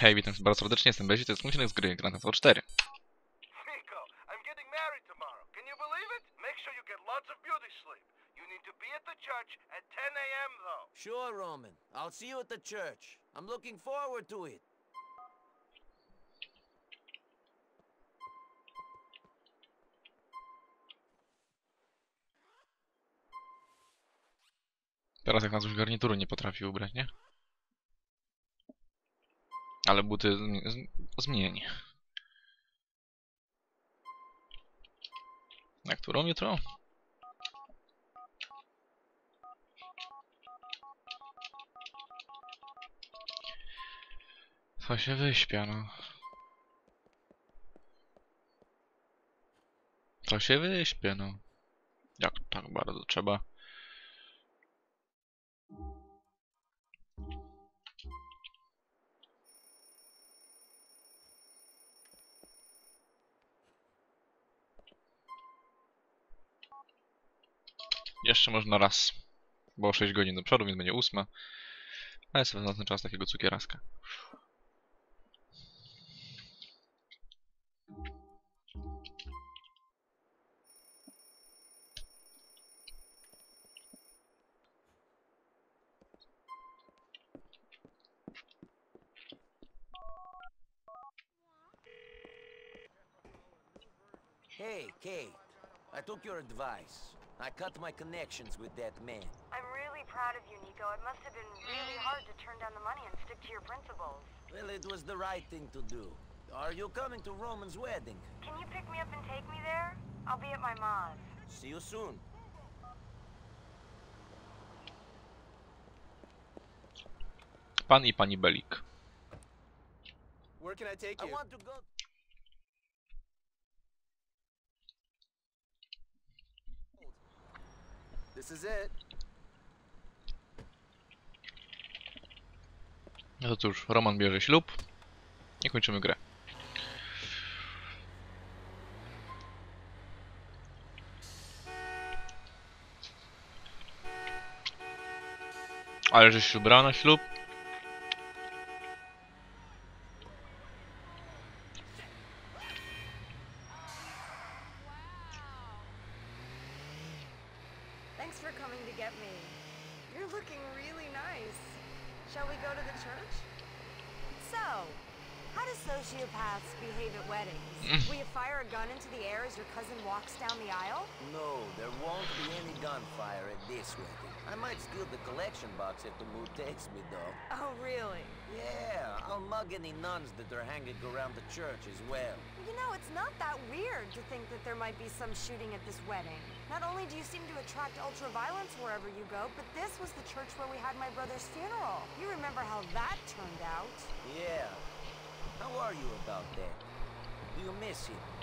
Hej, witam bardzo serdecznie, jestem Bezi, to jest odcinek z gry Grand Theft Auto 4. Nico, I'm getting married tomorrow. Can you believe it? Make sure you get lots of beauty sleep. You need to be at the church at 10 a.m. though. Sure, Roman. I'll see you at the church. I'm looking forward to it. Teraz jak nas już garnituru nie potrafi ubrać, nie? Ale buty zmi- z- zmieni. Na którą jutro? To się wyśpia, no. To się wyśpia, no. Jak tak bardzo trzeba? Jeszcze można raz. Było 6 godzin do przodu, więc będzie 8. Ale sobie na ten czas takiego cukieraska. Hey, Kate. I took your advice. I cut my connections with that man. I'm really proud of you, Nico. It must have been really hard to turn down the money and stick to your principles. Well, it was the right thing to do. Are you coming to Roman's wedding? Can you pick me up and take me there? I'll be at my mom's. See you soon. Pan i pani Belik. Where can I take you? I want to go. This is it. No cóż, Roman bierze ślub i kończymy grę. Ale żeś się ubrała na ślub? Walks down the aisle? No, there won't be any gunfire at this wedding. I might steal the collection box if the mood takes me, though. Oh, really? Yeah, I'll mug any nuns that are hanging around the church as well. You know, it's not that weird to think that there might be some shooting at this wedding. Not only do you seem to attract ultra-violence wherever you go, but this was the church where we had my brother's funeral. You remember how that turned out. Yeah. How are you about that? Do you miss him?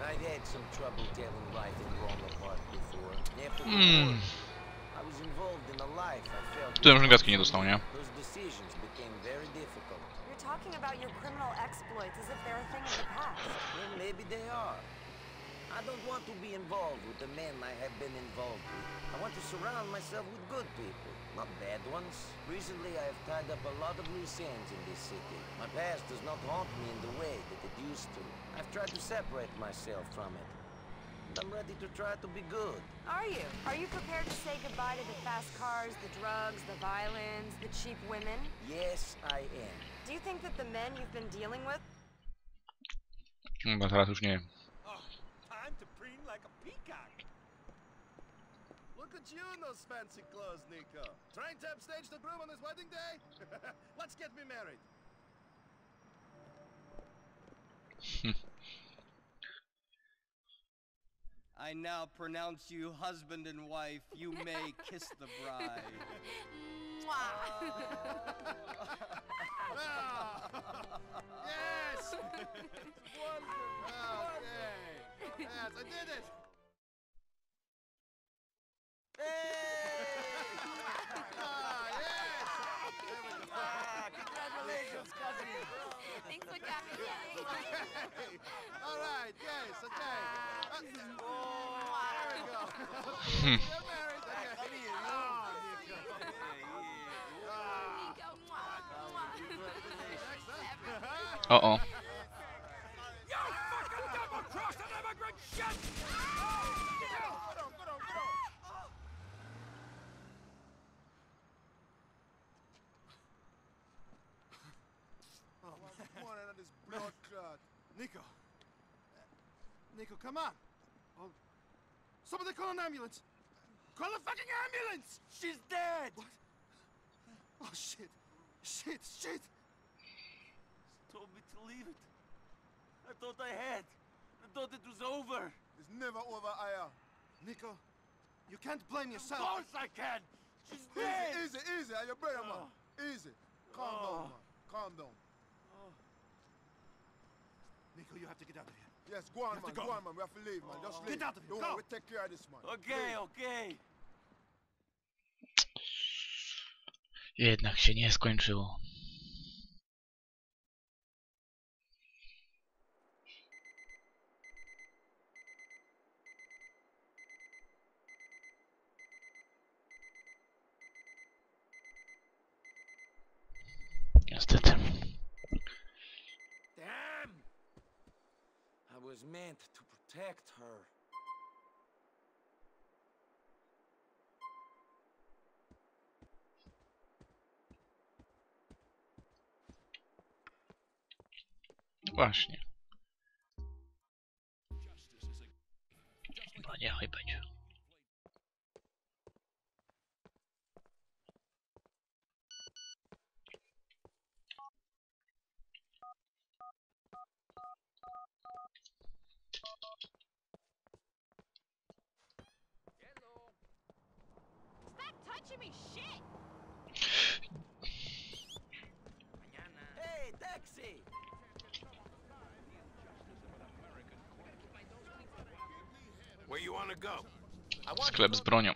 I've had some trouble telling right and wrong apart before. After the Mm. war, I was involved in a life I felt Tu już gwiazdki nie dostał, nie? Those decisions became very difficult. You're talking about your criminal exploits as if they're a thing of the past. Well, maybe they are. I don't want to be involved with the men I have been involved with. I want to surround myself with good people, not bad ones. Recently, I have tied up a lot of loose ends in this city. My past does not haunt me in the way that it used to. I've tried to separate myself from it. And I'm ready to try to be good. Are you? Are you prepared to say goodbye to the fast cars, the drugs, the violins, the cheap women? Yes, I am. Do you think that the men you've been dealing with Chyba teraz już nie. Oh, time to preen like a peacock. Look at you in those fancy clothes, Nico. Trying to upstage the groom on his wedding day? Let's get me married. I now pronounce you husband and wife. You may kiss the bride. Yes! Yes, I did it. Congratulations, cousin. Thanks for coming. All right. Yes. Okay. Uh, there we go. You're married. Okay. Come here, you. Oh, Nico. Ah. Nico, mwah, mwah. Next, O, o. Go down, go down, go down. Oh, come on, out of this blood clot. Nico. Uh, Nico, come on. Oh, somebody call an ambulance. Call a fucking ambulance! She's dead. What? Oh, shit. Shit, shit. She told me to leave it. I thought I had. I thought it was over. It's never over, Aya. Nico, you can't blame yourself. Of course I can. She's Easy, dead. easy, easy. Are you brother, man? Easy. Calm Oh. down, man. Calm down. Nico, you have to get out of here. Yes, go on, man. Go. go. on, man. We have to leave, man. Just leave. Get out of here. Don't Go. we take care of this, man. Okay, Leave. okay. Jednak się nie skończyło. Niestety. Was meant to protect her. Właśnie. Sklep z bronią.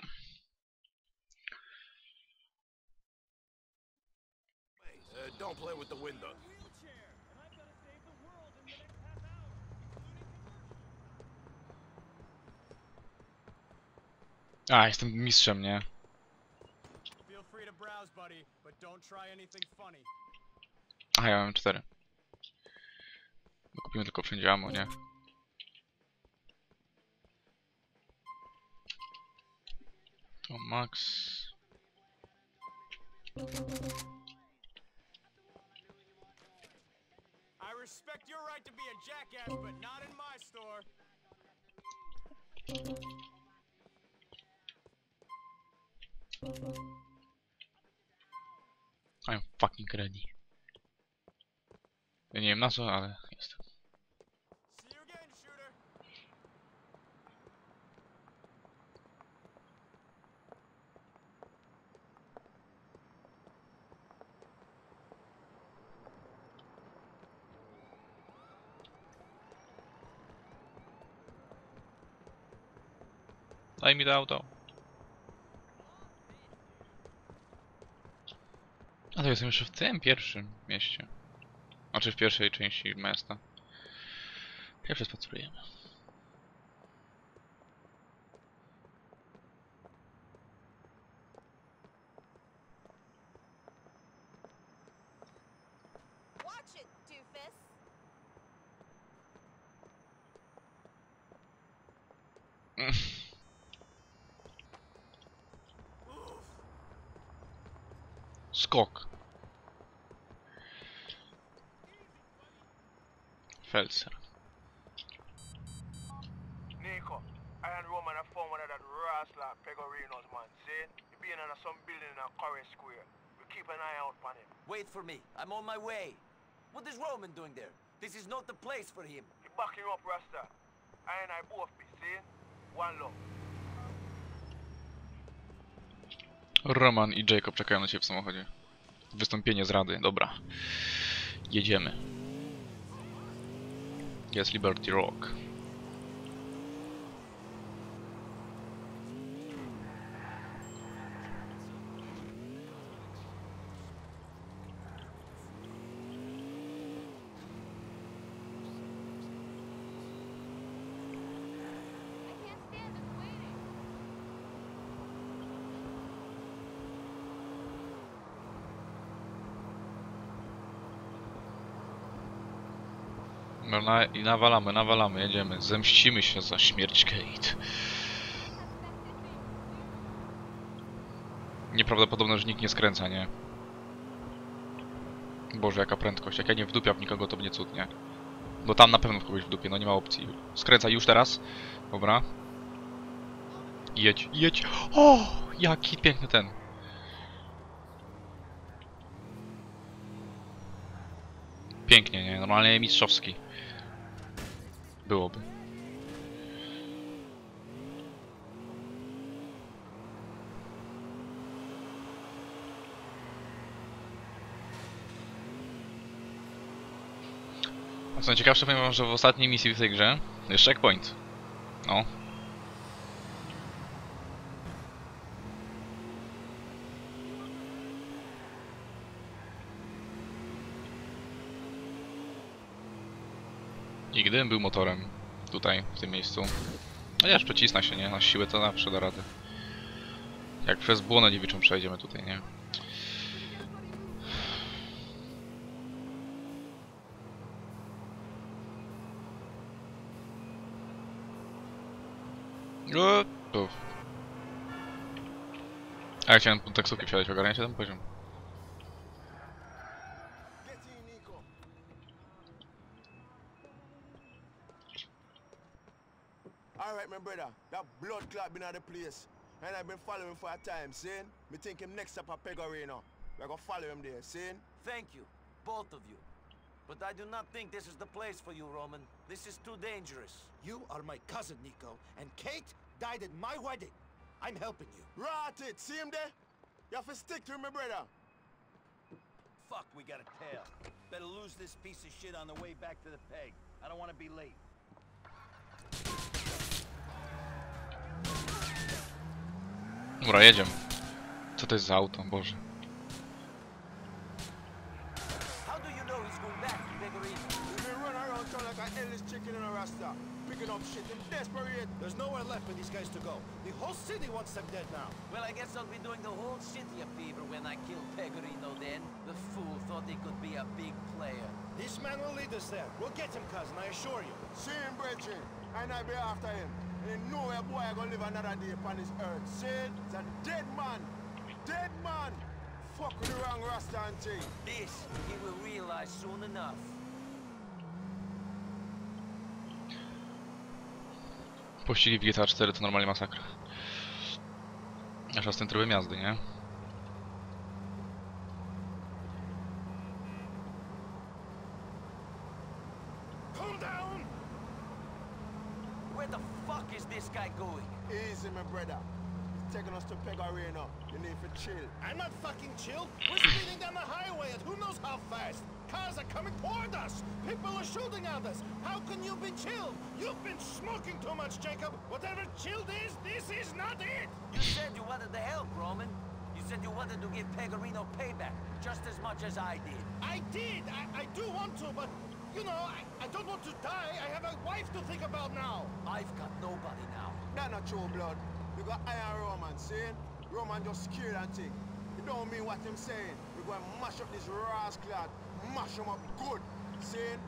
A, jestem mistrzem, nie? A, ja mam cztery. Kupimy tylko wszędzie ammo, nie? To max. I respect your right to be a jackass, but not in my store. I'm fucking ready. Nie wiem na co, ale Daj mi to auto. A to jestem jeszcze w tym pierwszym mieście. Znaczy w pierwszej części miasta. Pierwsze spacerujemy. Felser. Nico, I and Roman have found one of that rascal Pegorinos, man. See? He being under some building in a Corey Square. We keep an eye out on him. Wait for me. I'm on my way. What is Roman doing there? This is not the place for him. He backing up Rasta. I and I both be, see? One love. Roman i Jacob czekają na ciebie w samochodzie. Wystąpienie z rady, dobra. Jedziemy. Jest Liberty Rock. No na, i nawalamy, nawalamy, jedziemy. Zemścimy się za śmierć Kate. Nieprawdopodobne, że nikt nie skręca, nie? Boże, jaka prędkość. Jak ja nie wdupiam nikogo, to mnie cud, nie? Bo tam na pewno w kogoś no nie ma opcji. Skręcaj już teraz. Dobra. Jedź, jedź. O, jaki piękny ten. Pięknie, nie? Normalnie mistrzowski. Byłoby. A co najciekawsze, powiem wam, że w ostatniej misji w tej grze jest checkpoint. No. I gdybym był motorem tutaj, w tym miejscu, chociaż przecisna się, nie? Na siłę to zawsze da radę. Jak przez błonę dziewiczą przejdziemy tutaj, nie? O. A ja chciałem taksówki wsiadać, ogarniacie ten poziom. Place. And I've been following for a time, seeing? Me think him next up at Pegorino. We're gonna follow him there, seeing? Thank you, both of you. But I do not think this is the place for you, Roman. This is too dangerous. You are my cousin, Nico, and Kate died at my wedding. I'm helping you. Rot it, see him there? You have to stick to him, brother. Fuck, we got a tail. Better lose this piece of shit on the way back to the peg. I don't want to be late. Dobra, jedziemy. Co to jest za auto, Boże. How do you know he's going back to Pegorino? We've been running around town like a endless chicken in a rasta. Picking up shit, him desperate. There's nowhere left for these guys to go. The whole city wants them dead now. Well, I guess I'll be doing the whole city a favor when I kill Pegorino then. The fool thought he could be a big player. This man will lead us there. We'll get him, cousin, I assure you. See him, brethren. And I be after him. And no way boy I gonna live another day upon this earth. See? It's a dead man. Dead man. Fuck with the wrong rasta and thing. This he will realize soon enough. Pościgi w GTA 4 to normalnie masakra. Aż z tym trybem jazdy, nie? Chill. I'm not fucking chill. We're speeding down the highway at who knows how fast. Cars are coming toward us. People are shooting at us. How can you be chilled? You've been smoking too much, Jacob. Whatever chilled is, this is not it. You said you wanted the help, Roman. You said you wanted to give Pegorino payback, just as much as I did. I did. I, I do want to, but you know, I, I don't want to die. I have a wife to think about now. I've got nobody now. That not true blood. You got Iron Roman saying Roman just scared and thing. You don't mean what I'm saying. We're going to mash up this rascal, mash him up good. Saying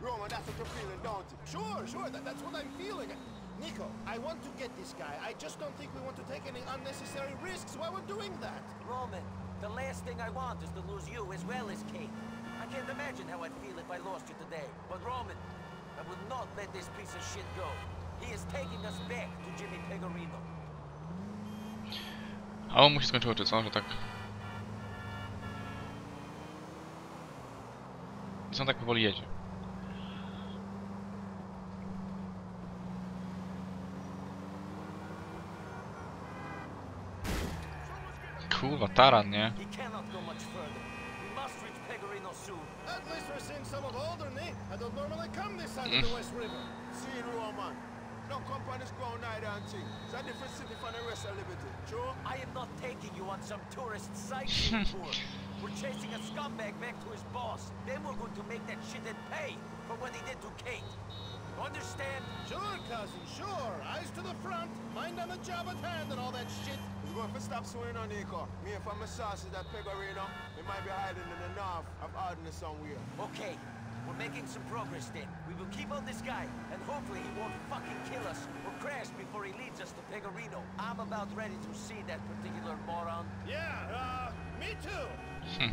Roman, that's what you're feeling, don't you? Sure, sure. That, that's what I'm feeling. Nico, I want to get this guy. I just don't think we want to take any unnecessary risks while we're doing that. Roman, the last thing I want is to lose you as well as Kate. I can't imagine how I'd feel if I lost you today. But Roman, I will not let this piece of shit go. He is taking us back to Jimmy Pegorino. A on mu się skończyło, czy co? Że tak... I co on tak powoli jedzie? Kurwa, taran, nie? At least we're seeing some of Alderney. I don't normally come this side of the West River. See Roman. Don't come on this ground neither and thing. It's a different city from the rest of Liberty. True? I am not taking you on some tourist sightseeing tour. We're chasing a scumbag back to his boss. Then we're going to make that shithead pay for what he did to Kate. Understand? Sure, cousin, sure. Eyes to the front, mind on the job at hand and all that shit. We're going to stop swinging on Nico. Me and from my sauces at Pegorino, we might be hiding in the north of Ardney somewhere. Okay, we're We're making some progress then. We will keep on this guy, and hopefully he won't fucking kill us or crash before he leads us to Pegorino. I'm about ready to see that particular moron. Yeah, uh, me too.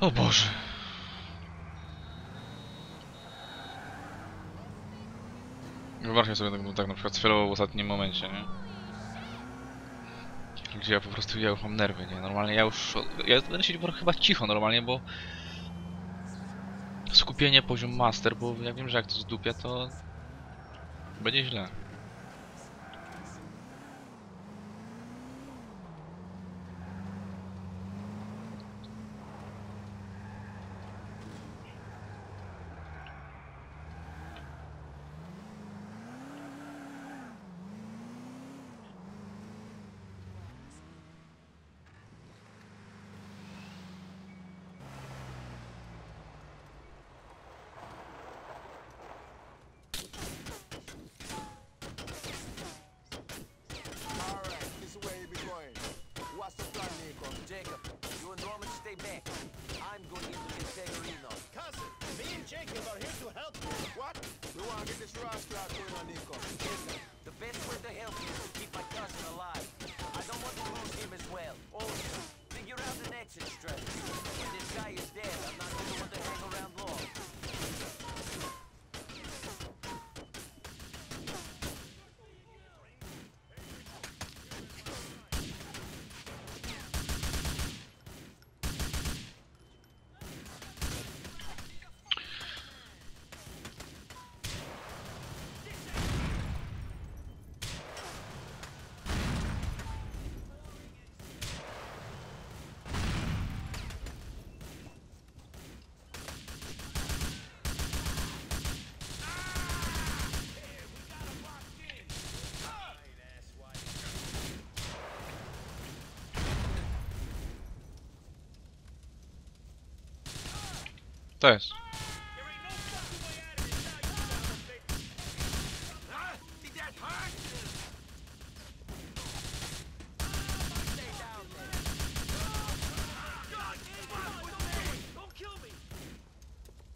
O Boże. Wyobraźcie sobie, jakbym tak na przykład sfelował w ostatnim momencie, nie? Gdzie ja po prostu, ja już mam nerwy, nie? Normalnie ja już... Ja będę siedział chyba cicho normalnie, bo... Skupienie, poziom master, bo ja wiem, że jak to zdupia, to... Będzie źle. Alright, this is where you be going. What's the plan, Nico? Jacob, you and Norman stay back. I'm going into the Pegorino. Cousin, me and Jacob are here to help you. What? We want to get this rascal going on, Nico. Listen, the best way to help you is to keep my cousin alive. I don't want to lose him as well. Also, figure out an exit strategy. When this guy is dead, I'm not going to want to hang around long. To jest.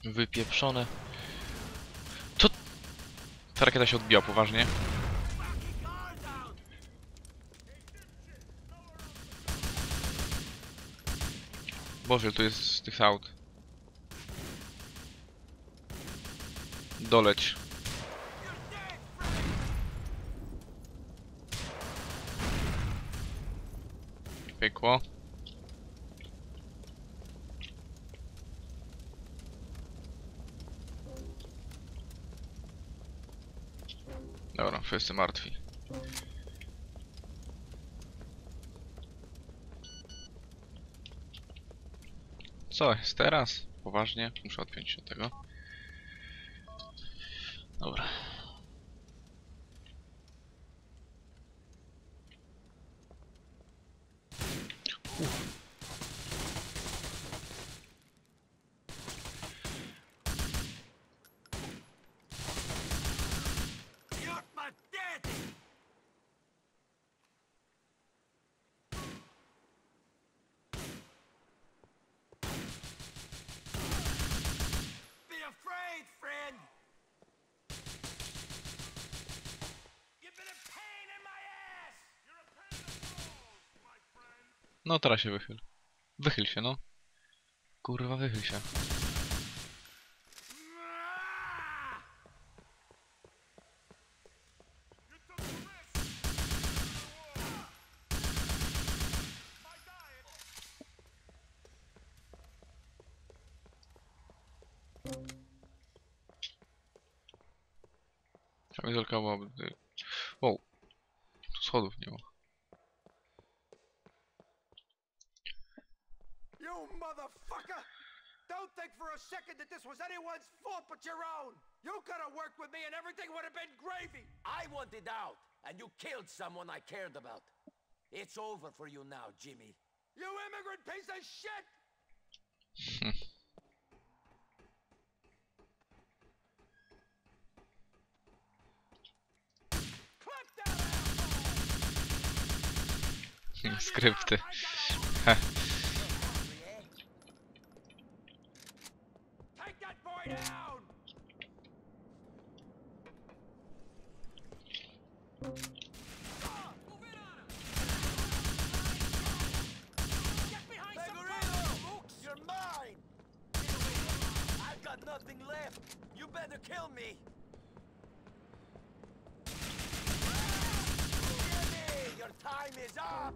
Wypieprzone. Co? Ta rakieta się odbiła poważnie. Boże, tu jest z tych aut. Doleć. Piekło. Dobra, wszyscy martwi. Co jest teraz? Poważnie? Muszę odpiąć się od tego. Добре. No teraz się wychyl. Wychyl się, no. Kurwa, wychyl się. Kamizelka byłaby tutaj. Wow. Tu schodów nie ma. a second that this was anyone's fault but your own. You could have worked with me and everything would have been gravy. I wanted out, and you killed someone I cared about. It's over for you now, Jimmy. You immigrant piece of shit! Скрипты. nothing left. You better kill me. Jimmy, your time is up.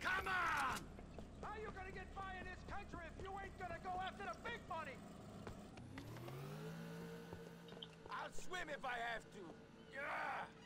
Come on! How you gonna get by in this country if you ain't gonna go after the big money? I'll swim if I have to. Yeah!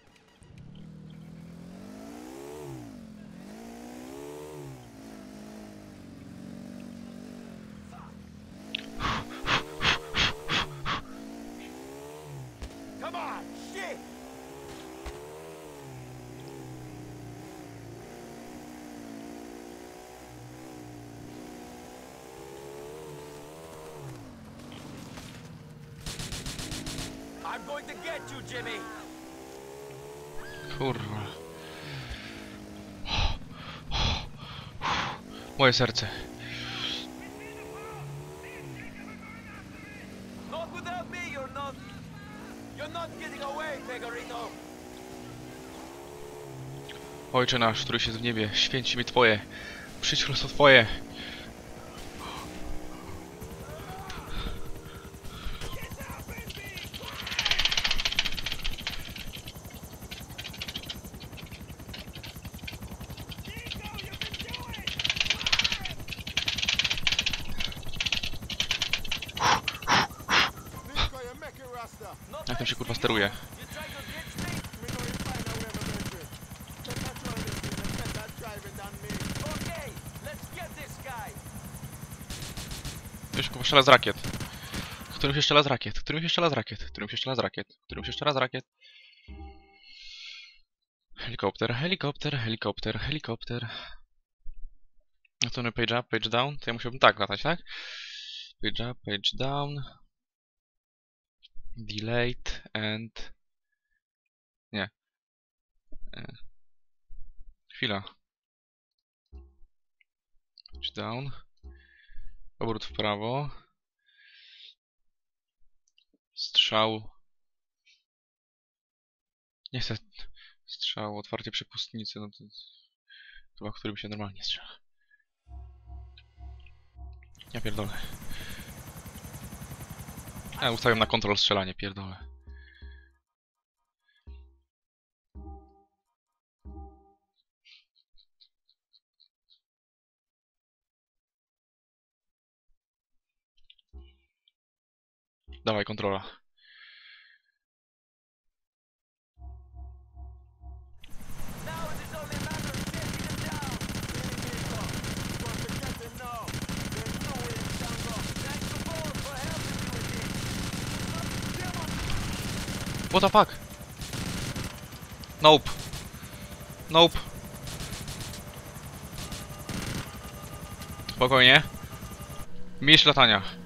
Kurwa. Moje serce. Pegorino! Ojcze nasz, który jest w niebie, święci mi Twoje. Przyjdź królestwo Twoje. Nico, you make it, Rasta. Not Jak tam się nice kurwa to steruje? you. You try to ditch me? Me know you find a way, my brethren. Take control of this thing and better driving than me. Okay, let's get this guy! Ktoś kurwa strzela z rakiet. Którym się strzela z rakiet? Którym się strzela z rakiet? Którym się strzela z rakiet? Którym się strzela z rakiet? Helikopter, helikopter, helikopter, helikopter. Nie page up, page down? To ja musiałbym tak latać, tak? Page up, page down. Delayed and... Nie. E. Chwila. Page down. Obrót w prawo. Strzał. Nie chcę. Strzał, otwarcie przepustnicy, no to chyba którym się normalnie strzela. Ja pierdolę. Ja ustawiam na kontrol strzelanie, pierdolę. With this! What the fuck? Nope. Nope. Spokojnie. Mistrz latania.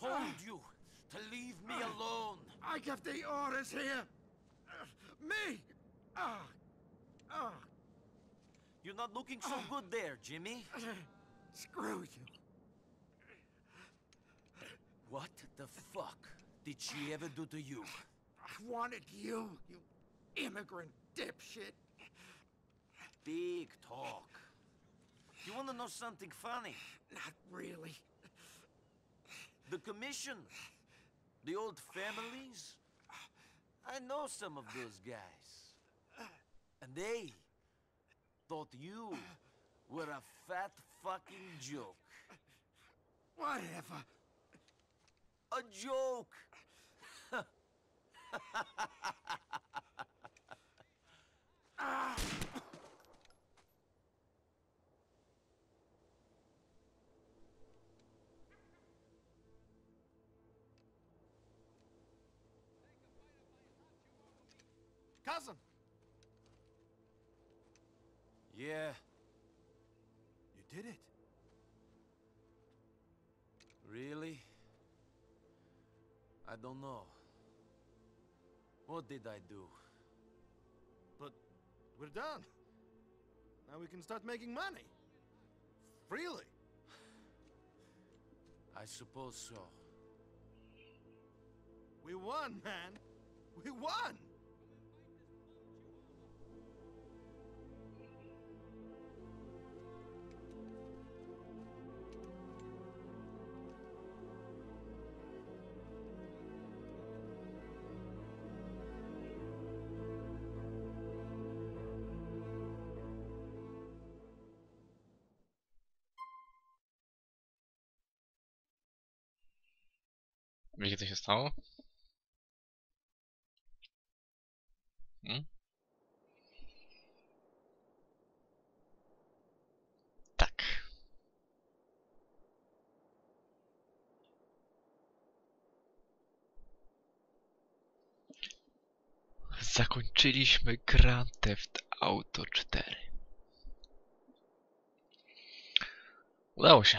Told you to leave me alone. I give the orders here. Me. Ah. Ah. You're not looking so good there, Jimmy. Screw you. What the fuck did she ever do to you? I wanted you, you immigrant dipshit. Big talk. You wanna know something funny? Not really. The commission, the old families, I know some of those guys. And they thought you were a fat fucking joke. Whatever. A joke! Cousin. Don't know. What did I do? But we're done. Now we can start making money. Freely. I suppose so. We won, man. We won. Wiecie co się stało? Hmm? Tak. Zakończyliśmy Grand Theft Auto 4. Udało się.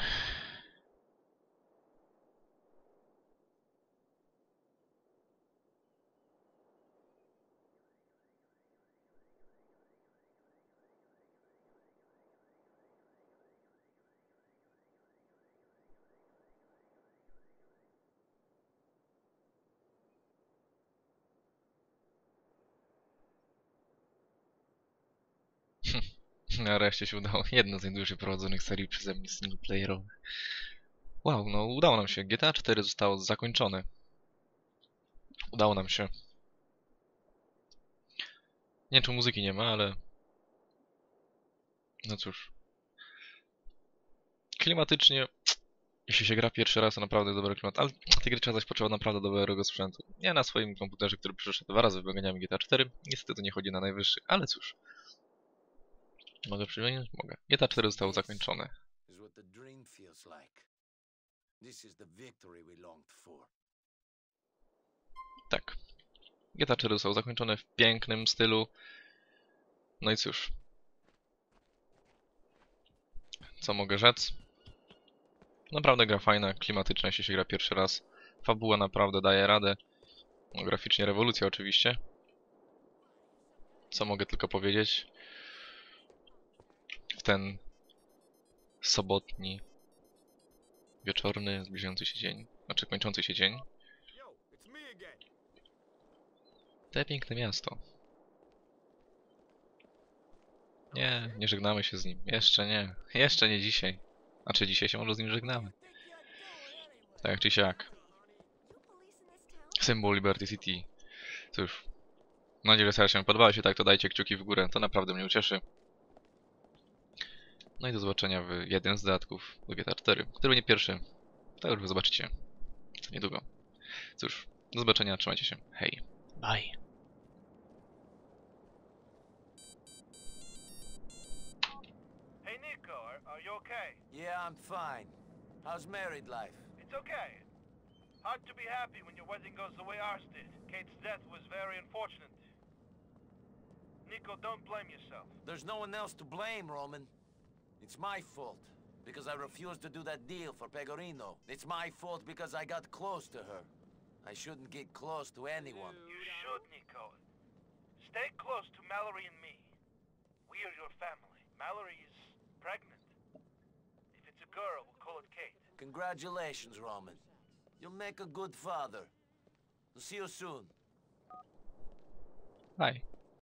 Nareszcie się udało. Jedna z najdłużej prowadzonych serii przeze mnie singleplayerowych. Wow, no udało nam się. GTA 4 zostało zakończone. Udało nam się. Nie wiem, czy muzyki nie ma, ale... No cóż. Klimatycznie, jeśli się gra pierwszy raz, to naprawdę dobry klimat. Ale tej gry trzeba zaś potrzeba naprawdę dobrego sprzętu. Ja na swoim komputerze, który przeszedł dwa razy wyganiami GTA 4, niestety to nie chodzi na najwyższy, ale cóż. Mogę przymienić? Mogę. GTA 4 zostało zakończone. Tak. GTA 4 zostało zakończone w pięknym stylu. No i cóż. Co mogę rzec? Naprawdę gra fajna, klimatyczna, jeśli się gra pierwszy raz. Fabuła naprawdę daje radę. No, graficznie rewolucja oczywiście. Co mogę tylko powiedzieć? Ten sobotni, wieczorny, zbliżający się dzień, znaczy kończący się dzień. Te piękne miasto. Nie, nie żegnamy się z nim. Jeszcze nie. Jeszcze nie dzisiaj. A czy dzisiaj się może z nim żegnamy? Tak czy siak. Symbol Liberty City. Cóż. Mam nadzieję, że się podobała. Jeśli tak, to dajcie kciuki w górę. To naprawdę mnie ucieszy. No i do zobaczenia w jednym z dodatków do GTA 4. Który nie pierwszy. To już wy zobaczycie. Niedługo. Cóż. Do zobaczenia. Trzymajcie się. Hej. Bye. Hey, Nico, are, are you okay? Yeah, I'm fine. How's married life? It's okay. Hard to be happy when your wedding goes the way ours did. Kate's death was very unfortunate. Nico, don't blame yourself. There's no one else to blame, Roman. It's my fault. Because I refused to do that deal for Pegorino. It's my fault because I got close to her. I shouldn't get close to anyone. You should, Nico. Stay close to Mallory and me. We are your family. Mallory is pregnant. If it's a girl, we'll call it Kate. Congratulations, Roman. You'll make a good father. See you soon. Bye.